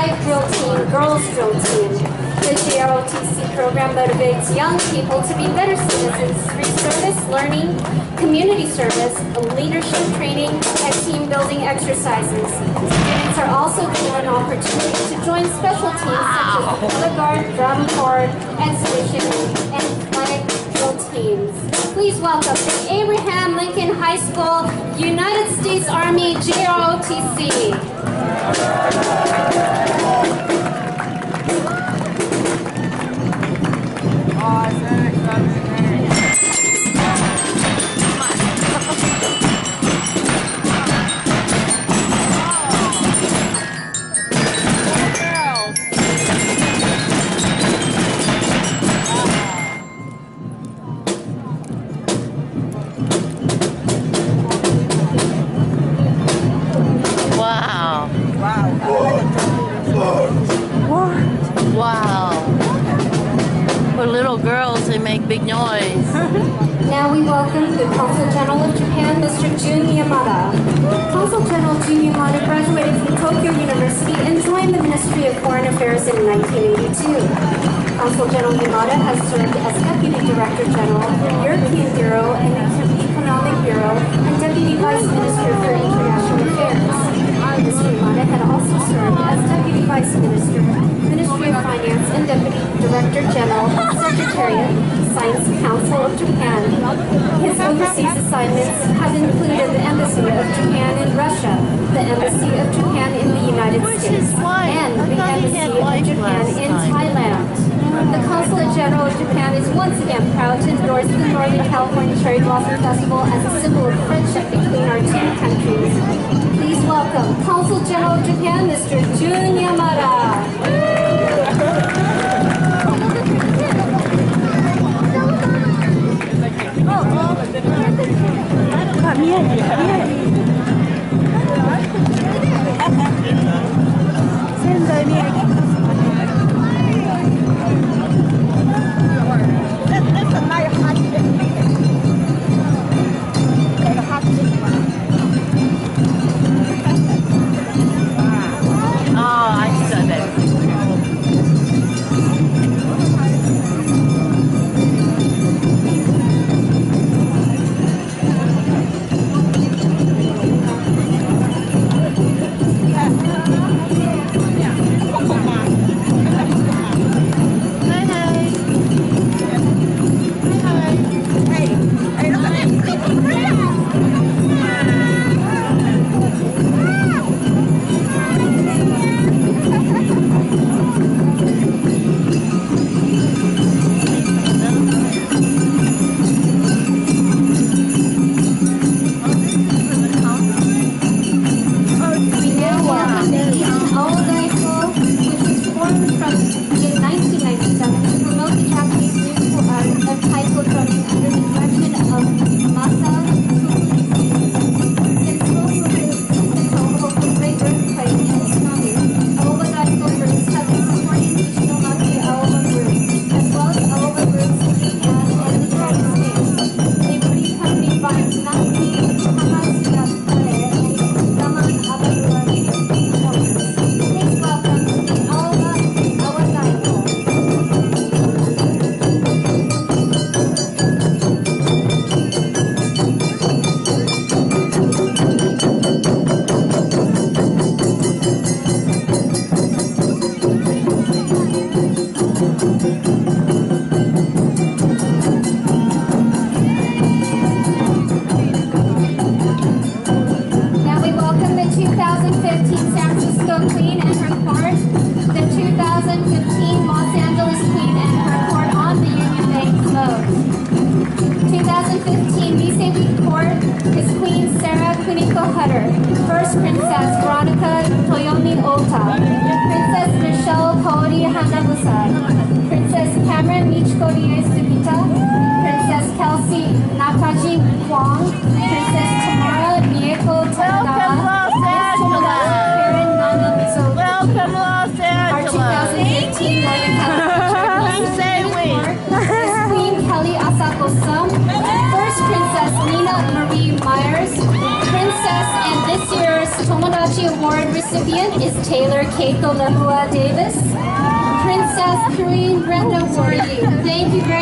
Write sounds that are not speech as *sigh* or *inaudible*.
Guy Drill Team, Girls Drill Team. The JROTC program motivates young people to be better citizens through service, learning, community service, leadership training, and team building exercises. Students are also given an opportunity to join special teams such as the color guard, drum corps, exhibition, and flag drill teams. Please welcome the Abraham Lincoln High School United States Army JROTC. Noise. *laughs* Now we welcome the Consul General of Japan, Mr. Jun Yamada. Consul General Jun Yamada graduated from Tokyo University and joined the Ministry of Foreign Affairs in 1982. Consul General Yamada has served as Deputy Director General, European Bureau and Economic Bureau, and Deputy Vice Minister for International Affairs. Mr. Yamada had also served as Deputy Vice Minister, Ministry of Finance, and Deputy Director General, Secretariat, Science Council of Japan. His overseas assignments have included the Embassy of Japan in Russia, the Embassy of Japan in the United States, and the Embassy of Japan in. Thailand. The Consulate General of Japan is once again proud to endorse the Northern California Cherry Blossom Festival as a symbol of friendship between our two countries. Please welcome Consul General of Japan, Mr. Jun Yamada. Hutter, First Princess Veronica Toyomi Ota, Princess Michelle Kaori Hanabusa, Princess Cameron Michiko Rie Sugita, Princess Kelsey Nakaji Wong, Tomodachi Award recipient is Taylor Keiko Lahua Davis. Princess Karine Brenda Wardy. Thank you very much.